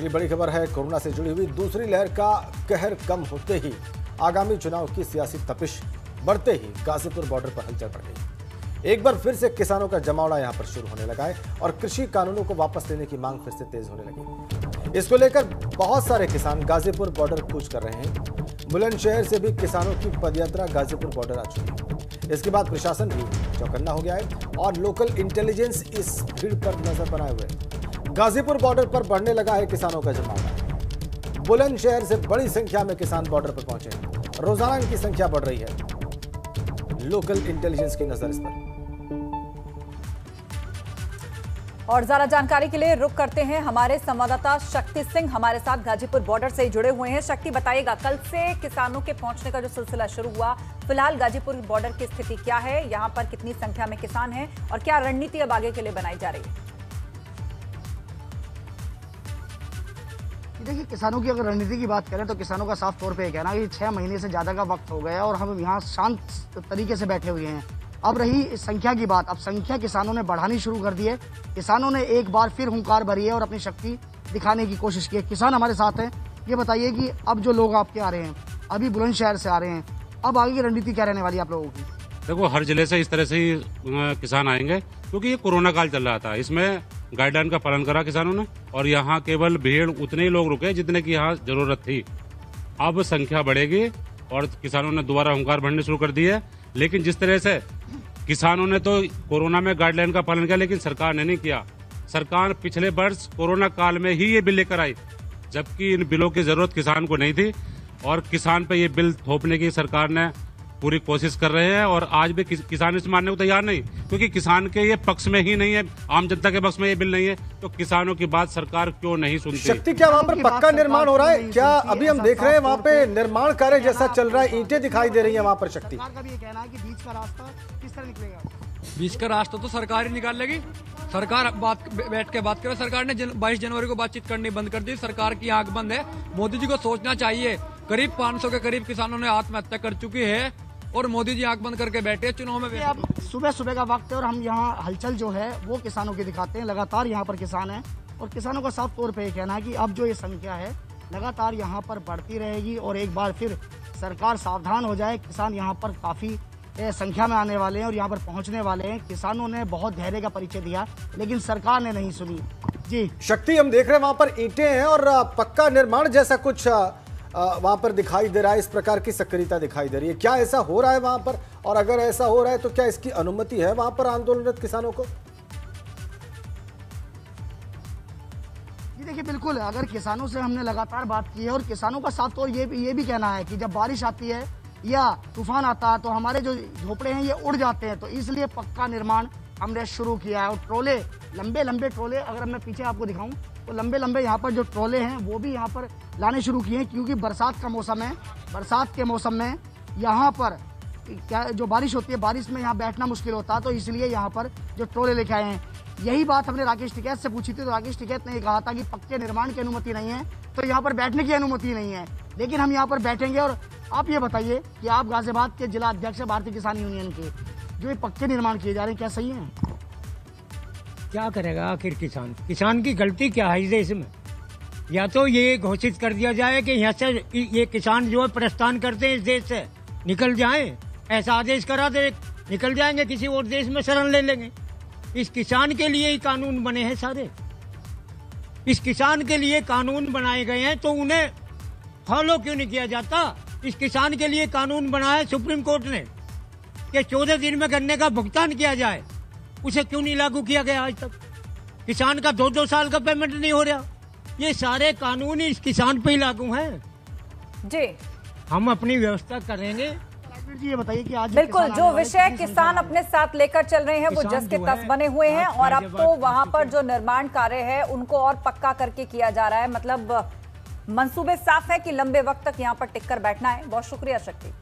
ये बड़ी खबर है, कोरोना से जुड़ी हुई दूसरी लहर का कहर कम होते ही आगामी चुनाव की सियासी तपिश बढ़ते ही गाजीपुर बॉर्डर पर हलचल पड़ गई। एक बार फिर से किसानों का जमावड़ा यहाँ पर शुरू होने लगा है और कृषि कानूनों को वापस लेने की मांग फिर से तेज होने लगी। इसको लेकर बहुत सारे किसान गाजीपुर बॉर्डर कूच कर रहे हैं। बुलंदशहर से भी किसानों की पदयात्रा गाजीपुर बॉर्डर आ चुकी है। इसके बाद प्रशासन भी चौकन्ना हो गया है और लोकल इंटेलिजेंस इस भीड़ पर नज़र बनाए हुए गाजीपुर बॉर्डर पर बढ़ने लगा है किसानों का जमावड़ा बुलंदशहर से बड़ी संख्या में किसान बॉर्डर पर पहुँचे। रोज़ाना इनकी संख्या बढ़ रही है। लोकल इंटेलिजेंस की नज़र इस पर। और ज़्यादा जानकारी के लिए रुक करते हैं हमारे संवाददाता शक्ति सिंह हमारे साथ गाजीपुर बॉर्डर से जुड़े हुए हैं। शक्ति, बताइएगा, कल से किसानों के पहुँचने का जो सिलसिला शुरू हुआ, फ़िलहाल गाजीपुर बॉर्डर की स्थिति क्या है? यहाँ पर कितनी संख्या में किसान हैं और क्या रणनीति अब आगे के लिए बनाई जा रही है? देखिए, किसानों की अगर रणनीति की बात करें तो किसानों का साफ़ तौर पे कहना है कि छः महीने से ज़्यादा का वक्त हो गया और हम यहाँ शांत तरीके से बैठे हुए हैं। अब रही संख्या की बात। अब संख्या किसानों ने बढ़ानी शुरू कर दी है। किसानों ने एक बार फिर हुंकार भरी है और अपनी शक्ति दिखाने की कोशिश की है। किसान हमारे साथ हैं। ये बताइए कि अब जो लोग आपके आ रहे हैं, अभी बुलंदशहर से आ रहे हैं, अब आगे की रणनीति क्या रहने वाली है आप लोगों की? देखो, हर ज़िले से इस तरह से ही किसान आएँगे, क्योंकि ये कोरोना काल चल रहा था। इसमें गाइडलाइन का पालन करा किसानों ने, और यहाँ केवल भीड़ उतने ही लोग रुके जितने की यहाँ ज़रूरत थी। अब संख्या बढ़ेगी, और किसानों ने दोबारा हुंकार भरने शुरू कर दी है लेकिन जिस तरह से किसानों ने तो कोरोना में गाइडलाइन का पालन किया, लेकिन सरकार ने नहीं किया। सरकार पिछले वर्ष कोरोना काल में ही ये बिल लेकर आई, जबकि इन बिलों की ज़रूरत किसान को नहीं थी, और किसान पे ये बिल थोपने की सरकार ने पूरी कोशिश कर रहे हैं और आज भी किसान इस मानने को तैयार नहीं क्योंकि किसान के ये पक्ष में ही नहीं है आम जनता के पक्ष में ये बिल नहीं है तो किसानों की बात सरकार क्यों नहीं सुनती? शक्ति क्या वहाँ पर पक्का निर्माण हो रहा है? क्या अभी हम देख रहे हैं वहाँ पे निर्माण कार्य जैसा चल रहा है ईंटें दिखाई दे रही है वहाँ पर शक्ति। का भी ये कहना है कि बीच का रास्ता किस तरह निकलेगा? बीच का रास्ता तो सरकार ही निकाल लेगी। सरकार बात बैठ के बात करे सरकार ने बाईस जनवरी को बातचीत करनी बंद कर दी सरकार की आँख बंद है। मोदी जी को सोचना चाहिए करीब 500 के करीब किसानों ने आत्महत्या कर चुकी है। और मोदी जी आँख बंद करके बैठे चुनाव में अब सुबह सुबह का वक्त है और हम यहाँ हलचल जो है वो किसानों की दिखाते हैं। लगातार यहाँ पर किसान हैं और किसानों का साफ़ तौर पर पे कहना है कि अब जो ये संख्या है लगातार यहाँ पर बढ़ती रहेगी और एक बार फिर सरकार सावधान हो जाए। किसान यहाँ पर काफ़ी संख्या में आने वाले हैं और यहाँ पर पहुँचने वाले हैं। किसानों ने बहुत धैर्य का परिचय दिया लेकिन सरकार ने नहीं सुनी। जी। शक्ति हम देख रहे हैं वहाँ पर ईंटें हैं और पक्का निर्माण जैसा कुछ वहाँ पर दिखाई दे रहा है, इस प्रकार की सक्रियता दिखाई दे रही है। क्या ऐसा हो रहा है वहाँ पर? और अगर ऐसा हो रहा है तो क्या इसकी अनुमति है वहाँ पर आंदोलनरत किसानों को? देखिए, बिल्कुल, अगर किसानों से हमने लगातार बात की है और किसानों का साथ तौर ये भी ये भी कहना है कि जब बारिश आती है या तूफ़ान आता है तो हमारे जो झोपड़े हैं, ये उड़ जाते हैं। तो इसलिए पक्का निर्माण हमने शुरू किया है। और ट्रोले लंबे लंबे ट्रोले, अगर मैं पीछे आपको दिखाऊँ तो लंबे लंबे यहाँ पर जो ट्रोले हैं, वो भी यहाँ पर लाने शुरू किए क्योंकि बरसात का मौसम है, बरसात के मौसम में यहाँ पर क्या जो बारिश होती है, बारिश में यहाँ बैठना मुश्किल होता है तो इसलिए यहाँ पर जो ट्रोले लेके आए हैं। यही बात हमने राकेश टिकैत से पूछी थी तो राकेश टिकैत ने कहा था कि पक्के निर्माण की अनुमति नहीं है तो यहाँ पर बैठने की अनुमति नहीं है, लेकिन हम यहाँ पर बैठेंगे और आप ये बताइए कि आप गाजियाबाद के जिला अध्यक्ष भारतीय किसान यूनियन के, जो ये पक्के निर्माण किए जा रहे हैं, क्या सही है? क्या करेगा आखिर किसान? किसान की गलती क्या है इस देश में या तो ये घोषित कर दिया जाए कि यहाँ से ये किसान जो है प्रस्थान करते हैं इस देश से। निकल जाएँ, ऐसा आदेश करा दे, निकल जाएँगे, किसी और देश में शरण ले लेंगे। इस किसान के लिए ही कानून बने हैं सारे। इस किसान के लिए कानून बनाए गए हैं तो उन्हें फॉलो क्यों नहीं किया जाता? इस किसान के लिए कानून बनाया सुप्रीम कोर्ट ने कि चौदह दिन में गन्ने का भुगतान किया जाए। उसे क्यों नहीं लागू किया गया आज तक? किसान का दो दो साल का पेमेंट नहीं हो रहा। ये सारे कानून इस किसान पे ही लागू हैं। जी। हम अपनी व्यवस्था करेंगे। जी ये बताइए कि आज बिल्कुल जो विषय किसान अपने साथ लेकर चल रहे हैं वो जस के तस बने हुए हैं और अब तो वहाँ पर जो निर्माण कार्य है उनको और पक्का करके किया जा रहा है। मतलब मंसूबे साफ़ है कि लंबे वक्त तक यहाँ पर टिककर बैठना है। बहुत शुक्रिया शक्ति।